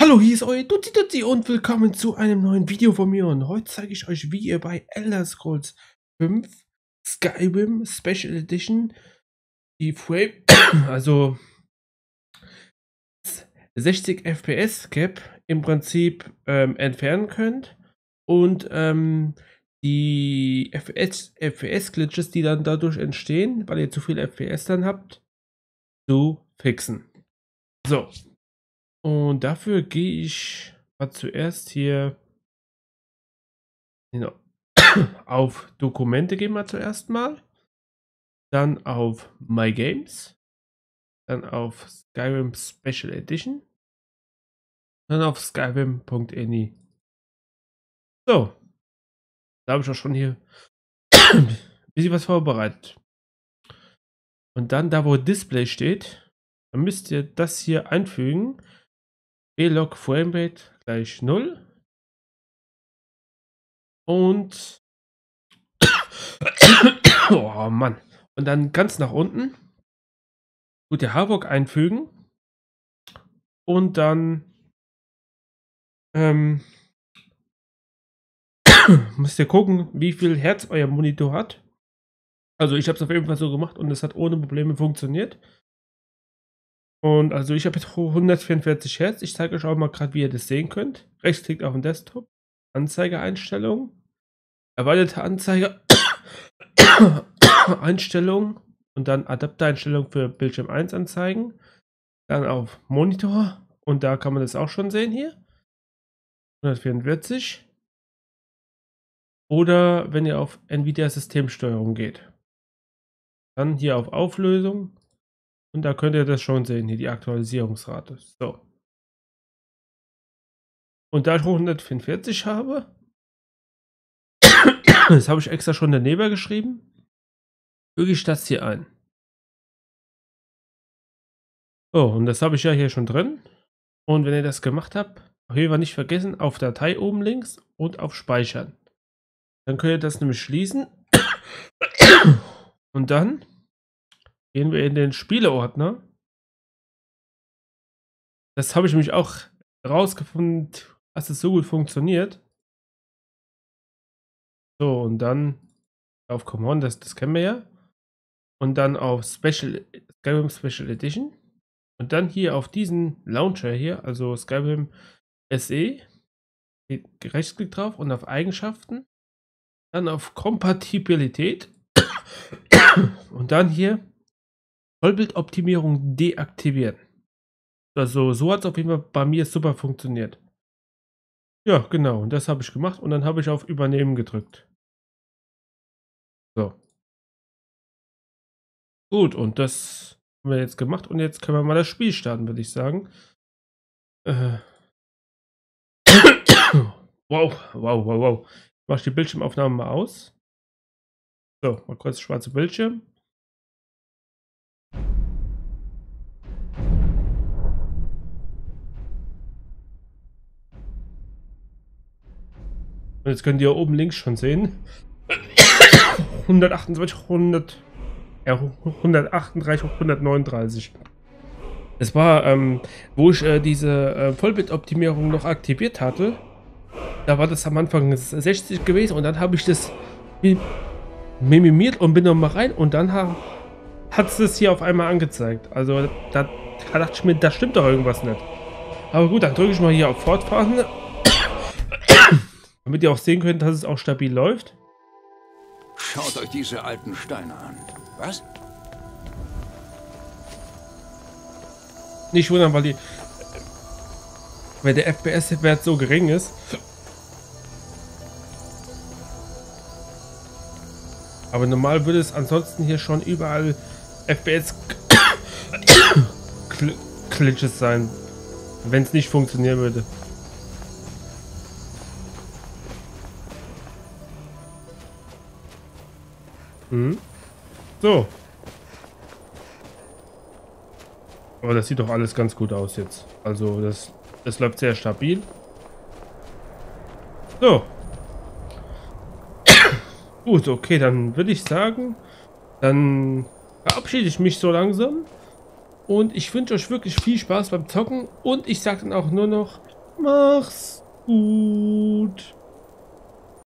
Hallo, hier ist euer Duzi Duzi und willkommen zu einem neuen Video von mir und heute zeige ich euch, wie ihr bei Elder Scrolls 5 Skyrim Special Edition die Frame, also 60 FPS Cap im Prinzip ähm, entfernen könnt und ähm, die FPS, FPS Glitches, die dann dadurch entstehen, weil ihr zu viel FPS dann habt, zu fixen. So, und dafür gehe ich mal zuerst hier auf Dokumente gehen wir zuerst mal. Dann auf My Games. Dann auf Skyrim Special Edition. Dann auf skyrim.ini. So. Da habe ich auch schon hier ein bisschen was vorbereitet. Und dann da, wo Display steht, dann müsst ihr das hier einfügen blog framerate gleich 0 und oh Mann und dann ganz nach unten gut der Harburg einfügen und dann ähm, müsst ihr gucken, wie viel Herz euer Monitor hat. Also ich habe es auf jeden Fall so gemacht und es hat ohne Probleme funktioniert. Und also ich habe jetzt 144 Hertz. Ich zeige euch auch mal gerade, wie ihr das sehen könnt. Rechtsklick auf den Desktop. Anzeigeeinstellungen. Erweiterte Anzeige. Einstellungen. Und dann Adaptereinstellung für Bildschirm 1 anzeigen. Dann auf Monitor. Und da kann man das auch schon sehen hier. 144. Oder wenn ihr auf Nvidia Systemsteuerung geht. Dann hier auf Auflösung und da könnt ihr das schon sehen, hier die Aktualisierungsrate. So. Und da ich 144 habe, das habe ich extra schon daneben geschrieben, füge ich das hier ein. So, und das habe ich ja hier schon drin. Und wenn ihr das gemacht habt, auf jeden Fall nicht vergessen, auf Datei oben links und auf Speichern. Dann könnt ihr das nämlich schließen. Und dann Gehen wir in den Spieleordner. Das habe ich nämlich auch rausgefunden, dass es so gut funktioniert. So, und dann auf Command, das, das kennen wir ja. Und dann auf Special, Skyrim Special Edition. Und dann hier auf diesen Launcher hier, also Skyrim SE. Rechtsklick drauf und auf Eigenschaften. Dann auf Kompatibilität. Und dann hier Vollbildoptimierung deaktivieren. Also so hat es auf jeden Fall bei mir super funktioniert. Ja, genau. Und das habe ich gemacht und dann habe ich auf Übernehmen gedrückt. So. Gut, und das haben wir jetzt gemacht und jetzt können wir mal das Spiel starten, würde ich sagen. Äh. wow, wow, wow, wow. Ich mache die Bildschirmaufnahme mal aus. So, mal kurz schwarze Bildschirm. Und jetzt könnt ihr oben links schon sehen. 128, 100, ja, 138, 139. Es war, ähm, wo ich äh, diese äh, Vollbildoptimierung noch aktiviert hatte. Da war das am Anfang 60 gewesen und dann habe ich das minimiert und bin nochmal rein und dann hat es das hier auf einmal angezeigt. Also da, da dachte ich mir, da stimmt doch irgendwas nicht. Aber gut, dann drücke ich mal hier auf Fortfahren. Damit ihr auch sehen könnt, dass es auch stabil läuft. Schaut euch diese alten Steine an. Was? Nicht wundern, weil die... Weil der FPS-Wert so gering ist. Aber normal würde es ansonsten hier schon überall FPS-Glitches sein. Wenn es nicht funktionieren würde. Mhm. So. Aber das sieht doch alles ganz gut aus jetzt. Also das, das läuft sehr stabil. So. gut, okay, dann würde ich sagen, dann verabschiede ich mich so langsam. Und ich wünsche euch wirklich viel Spaß beim Zocken. Und ich sage dann auch nur noch, mach's gut.